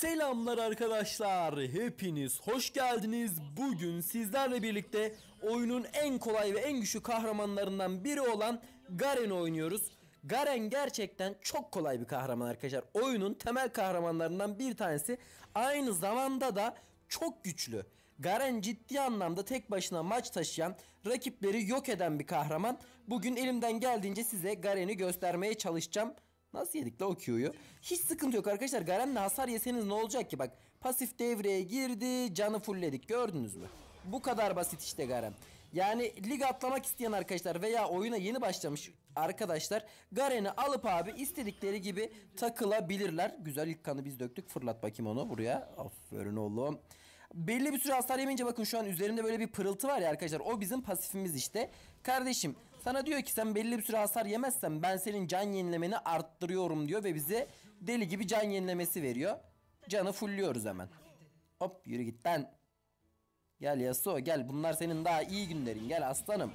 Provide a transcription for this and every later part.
Selamlar arkadaşlar. Hepiniz hoş geldiniz. Bugün sizlerle birlikte oyunun en kolay ve en güçlü kahramanlarından biri olan Garen'i oynuyoruz. Garen gerçekten çok kolay bir kahraman arkadaşlar. Oyunun temel kahramanlarından bir tanesi. Aynı zamanda da çok güçlü. Garen ciddi anlamda tek başına maç taşıyan, rakipleri yok eden bir kahraman. Bugün elimden geldiğince size Garen'i göstermeye çalışacağım. Nasıl yedik la o Q'yu? Hiç sıkıntı yok arkadaşlar. Garen'le hasar yeseniz ne olacak ki? Bak pasif devreye girdi. Canı fullledik. Gördünüz mü? Bu kadar basit işte Garen. Yani lig atlamak isteyen arkadaşlar veya oyuna yeni başlamış arkadaşlar Garen'i alıp abi istedikleri gibi takılabilirler. Güzel ilk kanı biz döktük. Fırlat bakayım onu buraya. Aferin oğlum. Belli bir süre hasar yemeyince bakın şu an üzerimde böyle bir pırıltı var ya arkadaşlar. O bizim pasifimiz işte. Kardeşim sana diyor ki sen belli bir süre hasar yemezsen ben senin can yenilemeni arttırıyorum diyor ve bize deli gibi can yenilemesi veriyor. Canı fullüyoruz hemen. Hop yürü git ben. Gel Yasuo gel bunlar senin daha iyi günlerin gel aslanım.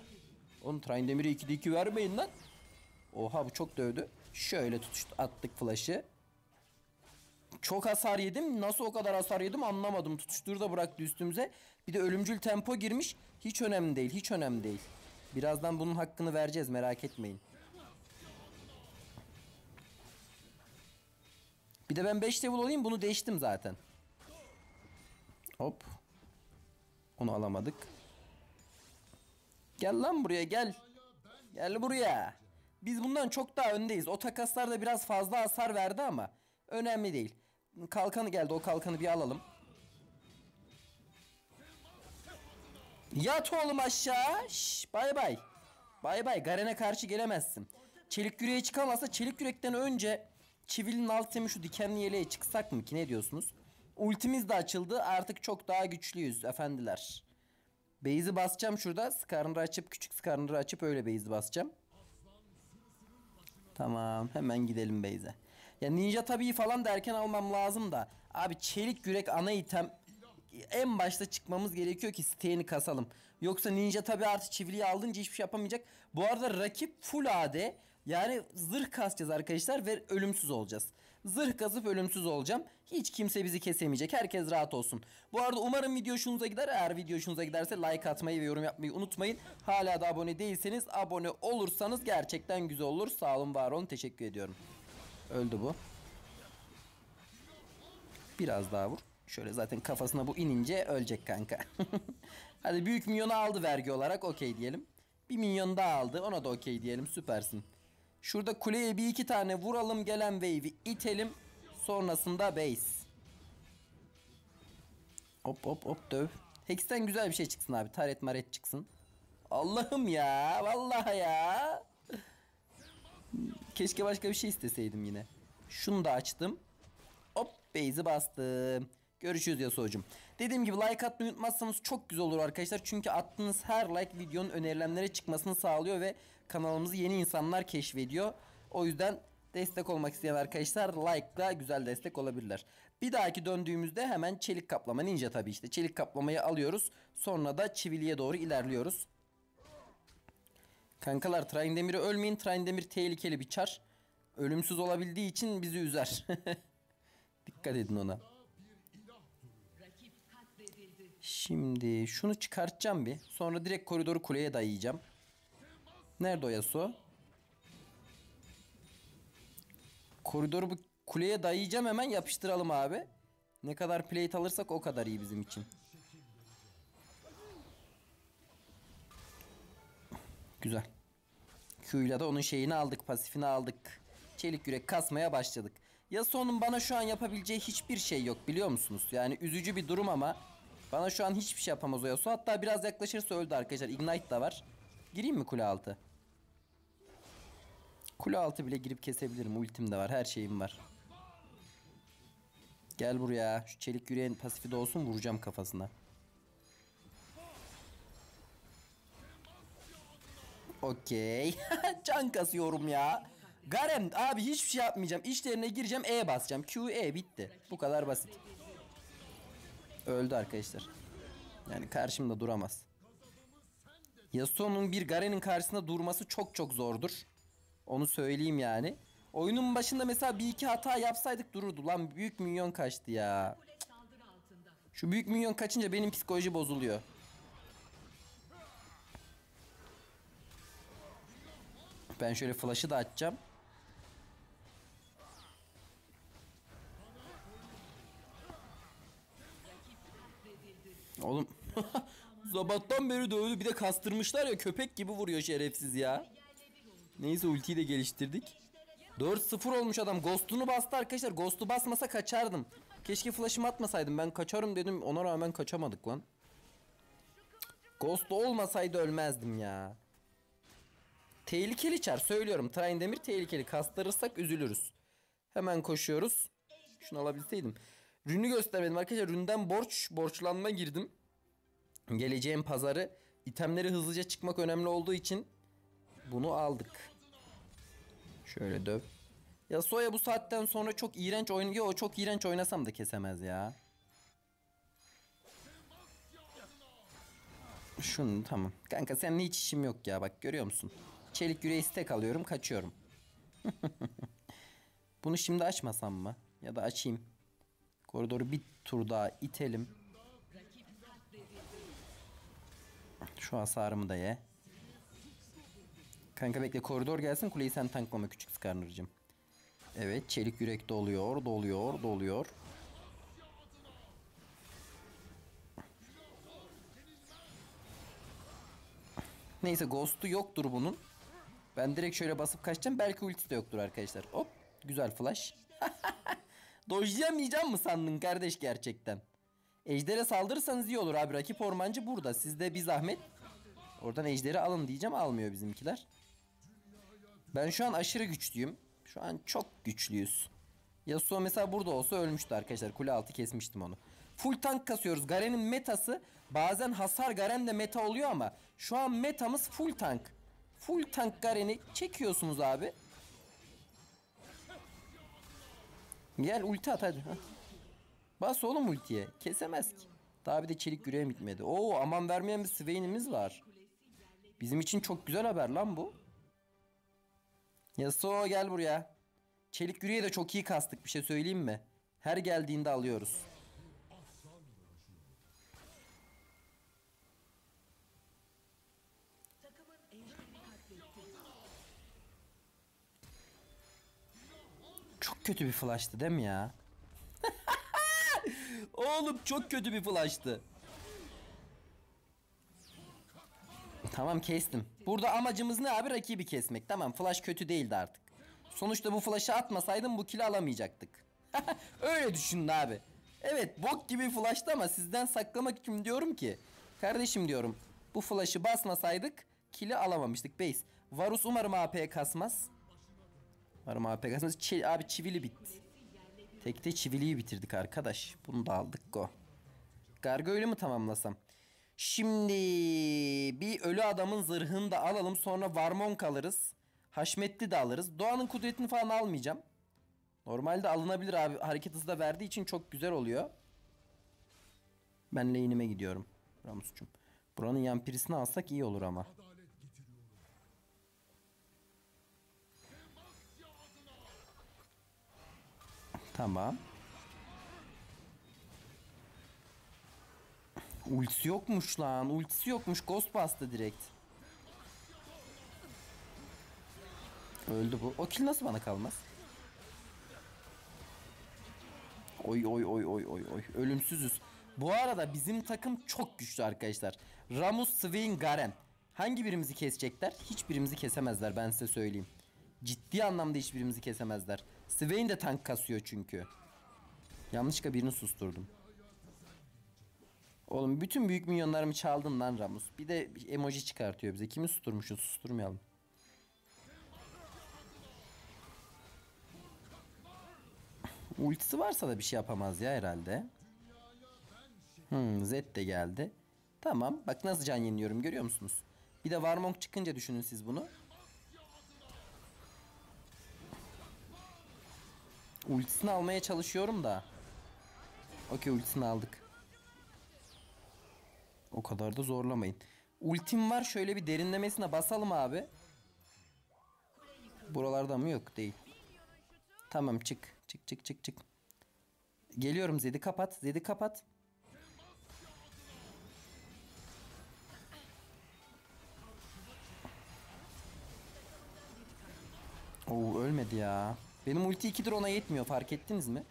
Oğlum Train Demir'i 2'de 2 vermeyin lan. Oha bu çok dövdü. Şöyle tutuştu attık flash'ı. Çok hasar yedim. Nasıl o kadar hasar yedim anlamadım. Tutuşturu da bıraktı üstümüze. Bir de ölümcül tempo girmiş. Hiç önemli değil. Hiç önemli değil. Birazdan bunun hakkını vereceğiz merak etmeyin. Bir de ben 5 level olayım bunu değiştim zaten. Hop. Onu alamadık. Gel lan buraya gel. Gel buraya. Biz bundan çok daha öndeyiz. O takaslarda biraz fazla hasar verdi ama önemli değil. Kalkanı geldi. O kalkanı bir alalım. Yat oğlum aşağı. Şş, bay bay. Bay bay. Garen'e karşı gelemezsin. Çelik yüreğe çıkamazsa çelik yürekten önce çivilin alt şu dikenli yeleğe çıksak mı ki ne diyorsunuz? Ultimiz de açıldı. Artık çok daha güçlüyüz efendiler. Base'i basacağım şurada. Skarner'ı açıp küçük Skarner'ı açıp öyle base'i basacağım. Tamam hemen gidelim base'e. Ya ninja tabii falan derken almam lazım da. Abi çelik yürek ana item en başta çıkmamız gerekiyor ki steyini kasalım. Yoksa ninja tabi artı çiviliği aldınca hiçbir şey yapamayacak. Bu arada rakip full AD. Yani zırh kasacağız arkadaşlar ve ölümsüz olacağız. Zırh kasıp ölümsüz olacağım. Hiç kimse bizi kesemeyecek. Herkes rahat olsun. Bu arada umarım video hoşunuza gider. Eğer video hoşunuza giderse like atmayı ve yorum yapmayı unutmayın. Hala da abone değilseniz abone olursanız gerçekten güzel olur. Sağ olun var olun. Teşekkür ediyorum. Öldü bu. Biraz daha vur. Şöyle zaten kafasına bu inince ölecek kanka. Hadi büyük milyonu aldı vergi olarak okey diyelim. Bir milyon daha aldı ona da okey diyelim süpersin. Şurada kuleye bir iki tane vuralım gelen wave'i itelim. Sonrasında base. Hop hop hop döv. Hex'ten güzel bir şey çıksın abi. Taret maret çıksın. Allah'ım ya. Vallahi ya. Keşke başka bir şey isteseydim yine. Şunu da açtım. Hop base'i bastım. Görüşürüz Yasuo'cum. Dediğim gibi like atmayı unutmazsanız çok güzel olur arkadaşlar. Çünkü attığınız her like videonun önerilenlere çıkmasını sağlıyor ve kanalımızı yeni insanlar keşfediyor. O yüzden destek olmak isteyen arkadaşlar like'la güzel destek olabilirler. Bir dahaki döndüğümüzde hemen çelik kaplama ninja tabi işte. Çelik kaplamayı alıyoruz. Sonra da çiviliye doğru ilerliyoruz. Kankalar Train Demir'i ölmeyin. Train Demir tehlikeli bir çar. Ölümsüz olabildiği için bizi üzer. Dikkat edin ona. Şimdi şunu çıkartacağım bir. Sonra direkt koridoru kuleye dayayacağım. Nerede o Yasuo? Koridoru bu kuleye dayayacağım hemen yapıştıralım abi. Ne kadar plate alırsak o kadar iyi bizim için. Güzel. Q ile de onun şeyini aldık, pasifini aldık. Çelik yürek kasmaya başladık. Yasuo'nun bana şu an yapabileceği hiçbir şey yok biliyor musunuz? Yani üzücü bir durum ama bana şu an hiçbir şey yapamaz o Yasuo. Hatta biraz yaklaşırsa öldü arkadaşlar. Ignite da var. Gireyim mi kule altı? Kule altı bile girip kesebilirim. Ultim de var. Her şeyim var. Gel buraya. Şu çelik yüreğin pasifi de olsun vuracağım kafasına. Okey. Can kasıyorum ya. Garen abi hiçbir şey yapmayacağım. İşlerine gireceğim E basacağım. Q E bitti. Bu kadar basit. Öldü arkadaşlar. Yani karşımda duramaz. Yasuo'nun bir Garen'in karşısında durması çok çok zordur. Onu söyleyeyim yani. Oyunun başında mesela bir iki hata yapsaydık dururdu. Lan büyük minyon kaçtı ya. Şu büyük minyon kaçınca benim psikoloji bozuluyor. Ben şöyle flash'ı da açacağım. Oğlum sabahtan beri dövdü bir de kastırmışlar ya köpek gibi vuruyor şerefsiz ya. Neyse ultiyi de geliştirdik. 4-0 olmuş adam. Ghost'unu bastı arkadaşlar. Ghost'u basmasa kaçardım. Keşke flash'ımı atmasaydım. Ben kaçarım dedim. Ona rağmen kaçamadık lan. Ghost olmasaydı ölmezdim ya. Tehlikeli çar söylüyorum. Demir tehlikeli. Kastırırsak üzülürüz. Hemen koşuyoruz. Şunu alabilseydim. Rünü göstermedim arkadaşlar. Ründen borç, borçlanma girdim. Geleceğim pazarı. itemleri hızlıca çıkmak önemli olduğu için bunu aldık. Şöyle döv. Ya Soya bu saatten sonra çok iğrenç oynuyor. O çok iğrenç oynasam da kesemez ya. Şunu tamam. Kanka seninle hiç işim yok ya bak görüyor musun? Çelik yüreği istek alıyorum kaçıyorum. Bunu şimdi açmasam mı? Ya da açayım. Koridoru bir tur daha itelim. Şu hasarımı da ye. Kanka bekle koridor gelsin kuleyi sen tanklama küçük Skarner'cım. Evet çelik yürek doluyor doluyor doluyor. Neyse ghost'u yoktur bunun. Ben direkt şöyle basıp kaçacağım. Belki ultisi de yoktur arkadaşlar. Hop güzel flash. Dojlayamayacağım mı sandın kardeş gerçekten? Ejder'e saldırırsanız iyi olur abi. Rakip ormancı burada. Sizde bir zahmet. Oradan ejderi alın diyeceğim. Almıyor bizimkiler. Ben şu an aşırı güçlüyüm. Şu an çok güçlüyüz. Yasuo mesela burada olsa ölmüştü arkadaşlar. Kule altı kesmiştim onu. Full tank kasıyoruz. Garen'in metası bazen hasar Garen de meta oluyor ama şu an metamız full tank. Full tank Garen'i çekiyorsunuz abi. Gel ulti at hadi. Bas oğlum ultiye. Kesemez ki. Daha bir de çelik yüreğim bitmedi. Oo aman vermeyen bir Swain'imiz var. Bizim için çok güzel haber lan bu. Yasuo gel buraya. Çelik yüreği de çok iyi kastık bir şey söyleyeyim mi? Her geldiğinde alıyoruz. Kötü bir flash'tı değil mi ya? Oğlum çok kötü bir flash'tı. Tamam kestim. Burada amacımız ne abi? Rakibi kesmek. Tamam flash kötü değildi artık. Sonuçta bu flash'ı atmasaydım bu kill'i alamayacaktık. Öyle düşündü abi. Evet bok gibi flash'tı ama sizden saklamak için diyorum ki. Kardeşim diyorum. Bu flash'ı basmasaydık kill'i alamamıştık. Base. Varus umarım AP kasmaz. Umarım AP kasmaz. Çi- abi çivili bitti. Tekte çiviliyi bitirdik arkadaş. Bunu da aldık go. Gargoyle'ı mı tamamlasam? Şimdi bir ölü adamın zırhını da alalım. Sonra Varmonk alırız. Haşmetli de alırız. Doğanın kudretini falan almayacağım. Normalde alınabilir abi. Hareket hızı da verdiği için çok güzel oluyor. Ben lane'ime gidiyorum. Ramus'cum. Buranın yampirisini alsak iyi olur ama. Tamam. Ultisi yokmuş lan. Ultisi yokmuş. Ghost bastı direkt. Öldü bu. O kill nasıl bana kalmaz? Oy oy oy oy oy oy. Ölümsüzüz. Bu arada bizim takım çok güçlü arkadaşlar. Ramus, Swain, Garen. Hangi birimizi kesecekler? Hiçbirimizi kesemezler ben size söyleyeyim. Ciddi anlamda hiçbirimizi kesemezler. Swain de tank kasıyor çünkü. Yanlışlıkla birini susturdum. Oğlum bütün büyük milyonlarımı çaldın lan Ramus. Bir de emoji çıkartıyor bize. Kimi susturmuşuz? Susturmayalım. Ultisi varsa da bir şey yapamaz ya herhalde. Hmm, Zed de geldi. Tamam. Bak nasıl can yeniliyorum görüyor musunuz? Bir de Warmonk çıkınca düşünün siz bunu. Ultisini almaya çalışıyorum da. Okey ultisini aldık. O kadar da zorlamayın. Ultim var şöyle bir derinlemesine basalım abi. Buralarda mı yok değil. Tamam çık. Çık çık çık çık. Geliyorum Zed'i kapat. Zed'i kapat. Oo ölmedi ya. Benim ulti 2'dir ona yetmiyor fark ettiniz mi?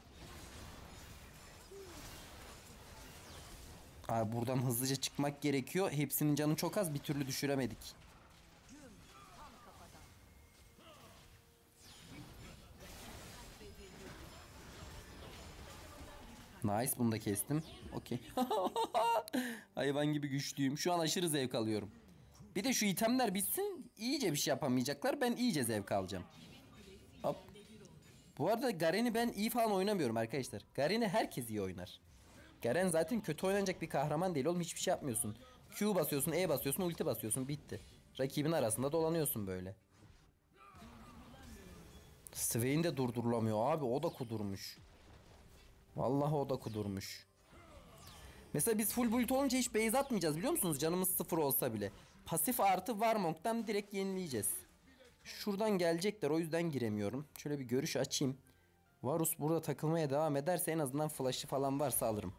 Abi buradan hızlıca çıkmak gerekiyor. Hepsinin canı çok az bir türlü düşüremedik. Nice bunu da kestim. Okey. Hayvan gibi güçlüyüm. Şu an aşırı zevk alıyorum. Bir de şu itemler bitsin iyice bir şey yapamayacaklar. Ben iyice zevk alacağım. Bu arada Garen'i ben iyi falan oynamıyorum arkadaşlar. Garen'i herkes iyi oynar. Garen zaten kötü oynanacak bir kahraman değil oğlum hiçbir şey yapmıyorsun. Q basıyorsun, E basıyorsun, ulti basıyorsun bitti. Rakibin arasında dolanıyorsun böyle. Swain de durdurulamıyor abi o da kudurmuş. Vallahi o da kudurmuş. Mesela biz full build olunca hiç base atmayacağız biliyor musunuz? Canımız sıfır olsa bile. Pasif artı Warmonk'tan direkt yenileyeceğiz. Şuradan gelecekler o yüzden giremiyorum. Şöyle bir görüş açayım. Varus burada takılmaya devam ederse en azından flash'ı falan varsa alırım.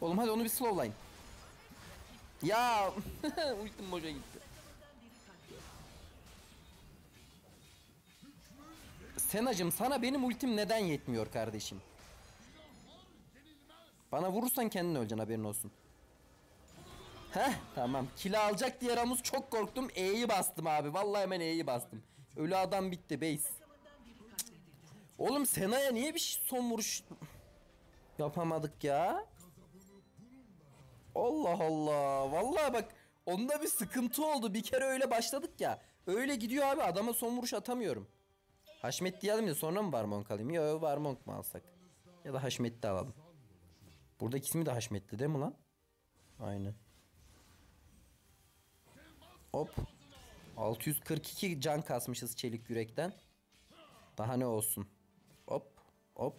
Oğlum hadi onu bir slowline. Ya ultim boşa gitti. Senacım sana benim ultim neden yetmiyor kardeşim? Bana vurursan kendin öleceksin haberin olsun. Heh tamam. Kila alacak diye Ramus çok korktum. E'yi bastım abi. Vallahi hemen E'yi bastım. Ölü adam bitti base. Cık. Oğlum Sena'ya niye bir şey- son vuruş yapamadık ya? Allah Allah. Vallahi bak onda bir sıkıntı oldu. Bir kere öyle başladık ya. Öyle gidiyor abi adama son vuruş atamıyorum. Haşmetli alayım da sonra mı Varmonk alayım? Yok Varmonk mu alsak? Ya da Haşmetli alalım. Burada ismi de Haşmetli değil mi lan? Aynen. Hop. 642 can kasmışız çelik yürekten. Daha ne olsun. Hop. Hop.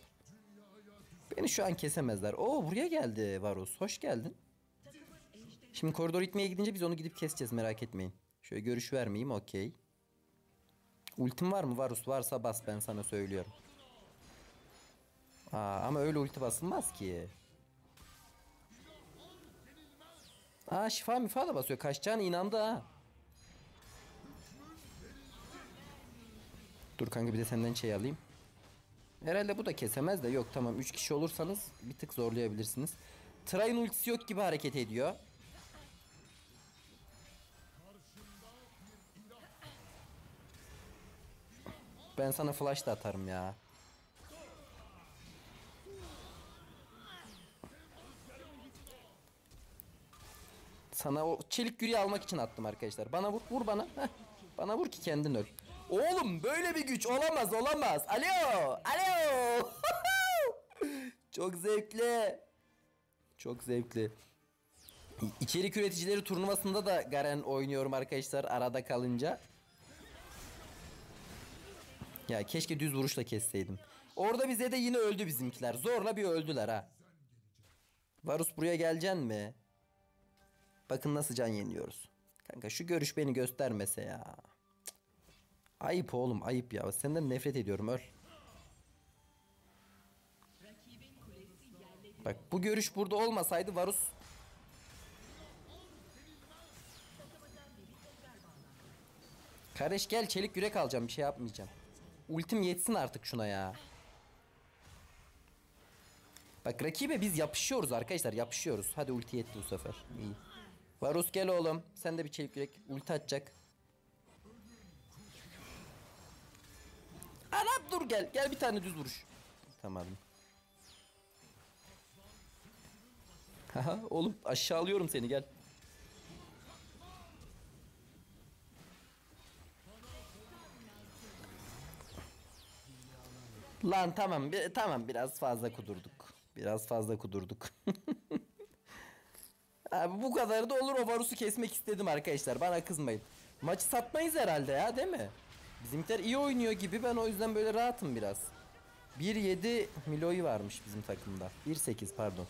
Beni şu an kesemezler. Oo buraya geldi Varus. Hoş geldin. Şimdi koridor itmeye gidince biz onu gidip keseceğiz merak etmeyin. Şöyle görüş vermeyeyim okey. Ultim var mı Varus? Varsa bas ben sana söylüyorum. Aa, ama öyle ulti basılmaz ki. Aa şifa mifa da basıyor. Kaçacağına inandı ha. Dur kanka bir de senden şey alayım. Herhalde bu da kesemez de yok tamam 3 kişi olursanız bir tık zorlayabilirsiniz. Tray'ın ultisi yok gibi hareket ediyor. Ben sana flash da atarım ya. Sana o çelik yüreği almak için attım arkadaşlar. Bana vur, vur bana. Bana vur ki kendin öl. Oğlum böyle bir güç olamaz olamaz. Alo, alo. Çok zevkli. Çok zevkli. İçerik üreticileri turnuvasında da Garen oynuyorum arkadaşlar arada kalınca. Ya keşke düz vuruşla kesseydim. Orada bize de yine öldü bizimkiler. Zorla bir öldüler ha. Varus buraya geleceksin mi? Bakın nasıl can yeniyoruz. Kanka şu görüş beni göstermese ya. Ayıp oğlum ayıp ya. Senden nefret ediyorum öl. Bak bu görüş burada olmasaydı Varus Kardeş gel çelik yürek alacağım bir şey yapmayacağım. Ultim yetsin artık şuna ya. Bak rakibe biz yapışıyoruz arkadaşlar yapışıyoruz. Hadi ulti yetti bu sefer. İyi. Varus gel oğlum. Sen de bir çelik yürek. Ulti atacak. Anam dur gel. Gel bir tane düz vuruş. Tamam. Haha oğlum aşağı alıyorum seni gel. Lan tamam bir, tamam biraz fazla kudurduk. Biraz fazla kudurduk. Abi bu kadarı da olur o Varus'u kesmek istedim arkadaşlar bana kızmayın. Maçı satmayız herhalde ya değil mi? Bizimkiler iyi oynuyor gibi ben o yüzden böyle rahatım biraz. 1.7 Miloi varmış bizim takımda. 1.8 pardon.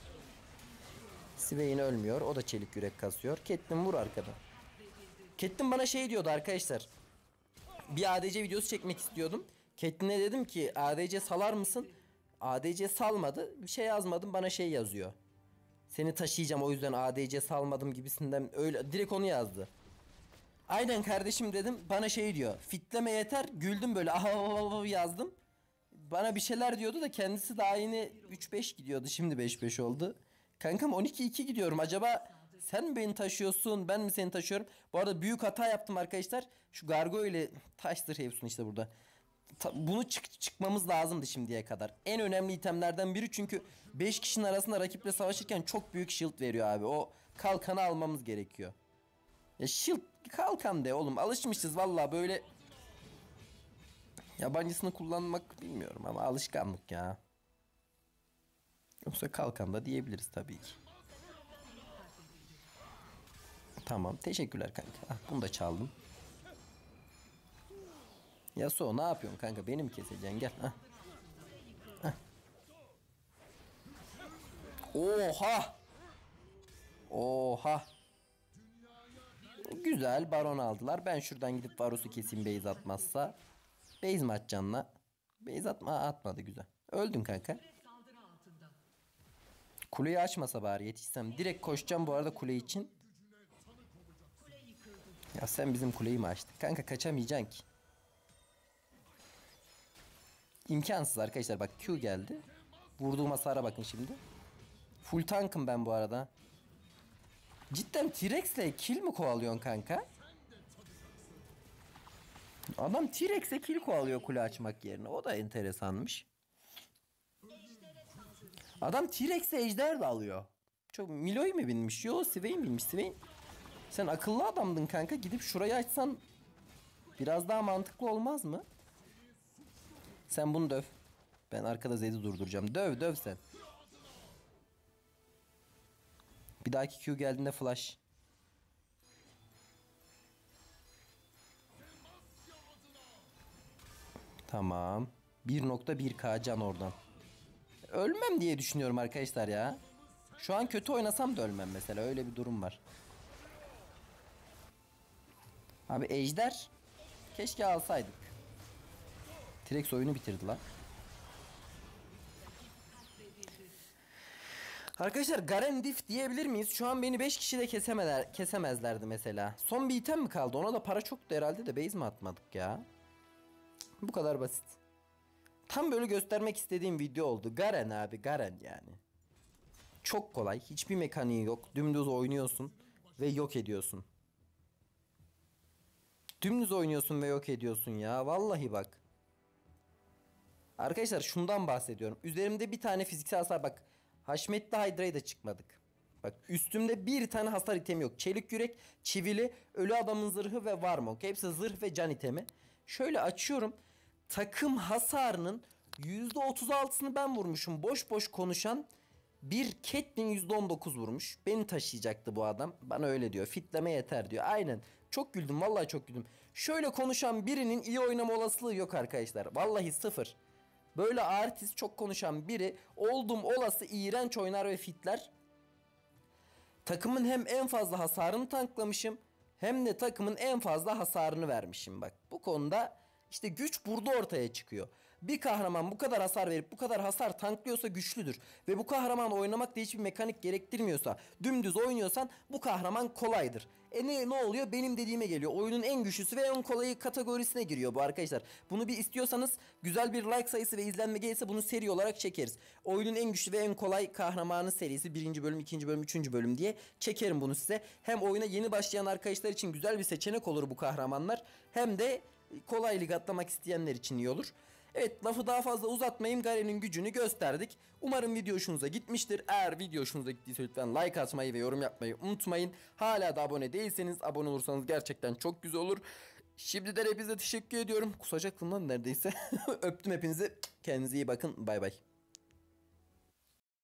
Swain ölmüyor. O da çelik yürek kasıyor. Caitlyn vur arkadan. Caitlyn bana şey diyordu arkadaşlar. Bir ADC videosu çekmek istiyordum. Caitlyn'e dedim ki ADC salar mısın? ADC salmadı. Bir şey yazmadım bana şey yazıyor. Seni taşıyacağım o yüzden ADC salmadım gibisinden öyle direkt onu yazdı. Aynen kardeşim dedim bana şey diyor. Fitleme yeter güldüm böyle yazdım. Bana bir şeyler diyordu da kendisi daha yeni 3-5 gidiyordu şimdi 5-5 oldu. Kankam 12-2 gidiyorum acaba sen mi beni taşıyorsun ben mi seni taşıyorum? Bu arada büyük hata yaptım arkadaşlar. Şu Gargo ile taştır Hevsun işte burada. Bunu çık çıkmamız lazımdı şimdiye kadar. En önemli itemlerden biri çünkü 5 kişinin arasında rakiple savaşırken çok büyük shield veriyor abi. O kalkanı almamız gerekiyor. Ya shield kalkan de oğlum alışmışız valla böyle yabancısını kullanmak bilmiyorum ama alışkanlık ya. Yoksa kalkan da diyebiliriz tabii ki. Tamam teşekkürler kanka. Ah, bunu da çaldım. Yasuo ne yapıyorsun kanka? Benim keseceksin gel. Ah. Ah. Oha! Oha! Güzel baron aldılar. Ben şuradan gidip Varus'u keseyim base atmazsa. Base mi atacaksın la? Base atma atmadı güzel. Öldün kanka. Kuleyi açmasa bari yetişsem. Direkt koşacağım bu arada kule için. Ya sen bizim kuleyi mi açtın? Kanka kaçamayacaksın ki. İmkansız arkadaşlar bak Q geldi. Vurduğum hasara bakın şimdi. Full tankım ben bu arada. Cidden T-Rex'le kill mi kovalıyorsun kanka? Adam T-Rex'e kill kovalıyor kule açmak yerine. O da enteresanmış. Adam T-Rex'e ejder de alıyor. Çok Milo'yu mu binmiş? Yo Swain binmiş. Swain. Sen akıllı adamdın kanka. Gidip şurayı açsan biraz daha mantıklı olmaz mı? Sen bunu döv. Ben arkada Zed'i durduracağım. Döv döv sen. Bir dahaki Q geldiğinde flash. Tamam. 1.1k can oradan. Ölmem diye düşünüyorum arkadaşlar ya. Şu an kötü oynasam da ölmem mesela. Öyle bir durum var. Abi Ejder. Keşke alsaydık. T-Rex oyunu bitirdi lan. Arkadaşlar Garen diyebilir miyiz? Şu an beni 5 kişi de kesemezler, kesemezlerdi mesela. Son bir item mi kaldı? Ona da para çoktu herhalde de base mi atmadık ya? Bu kadar basit. Tam böyle göstermek istediğim video oldu. Garen abi Garen yani. Çok kolay. Hiçbir mekaniği yok. Dümdüz oynuyorsun ve yok ediyorsun. Dümdüz oynuyorsun ve yok ediyorsun ya. Vallahi bak. Arkadaşlar şundan bahsediyorum. Üzerimde bir tane fiziksel hasar bak. Haşmetli Hydra'ya da çıkmadık. Bak üstümde bir tane hasar itemi yok. Çelik yürek, çivili, ölü adamın zırhı ve varmok. Hepsi zırh ve can itemi. Şöyle açıyorum. Takım hasarının %36'sını ben vurmuşum. Boş boş konuşan bir Catelyn %19 vurmuş. Beni taşıyacaktı bu adam. Bana öyle diyor. Fitleme yeter diyor. Aynen. Çok güldüm. Vallahi çok güldüm. Şöyle konuşan birinin iyi oynama olasılığı yok arkadaşlar. Vallahi sıfır. Böyle artist çok konuşan biri oldum olası iğrenç oynar ve fitler. Takımın hem en fazla hasarını tanklamışım hem de takımın en fazla hasarını vermişim bak. Bu konuda işte güç burada ortaya çıkıyor. Bir kahraman bu kadar hasar verip bu kadar hasar tanklıyorsa güçlüdür. Ve bu kahraman oynamakta hiçbir mekanik gerektirmiyorsa, dümdüz oynuyorsan bu kahraman kolaydır. E ne, ne oluyor? Benim dediğime geliyor. Oyunun en güçlüsü ve en kolayı kategorisine giriyor bu arkadaşlar. Bunu bir istiyorsanız güzel bir like sayısı ve izlenme gelirse bunu seri olarak çekeriz. Oyunun en güçlü ve en kolay kahramanı serisi birinci bölüm, ikinci bölüm, üçüncü bölüm diye çekerim bunu size. Hem oyuna yeni başlayan arkadaşlar için güzel bir seçenek olur bu kahramanlar. Hem de kolay lig atlamak isteyenler için iyi olur. Evet lafı daha fazla uzatmayayım Garen'in gücünü gösterdik. Umarım video hoşunuza gitmiştir. Eğer video hoşunuza gittiyse lütfen like atmayı ve yorum yapmayı unutmayın. Hala da abone değilseniz abone olursanız gerçekten çok güzel olur. Şimdiden hepinize teşekkür ediyorum. Kusacaktım lan neredeyse. Öptüm hepinizi. Kendinize iyi bakın. Bay bay.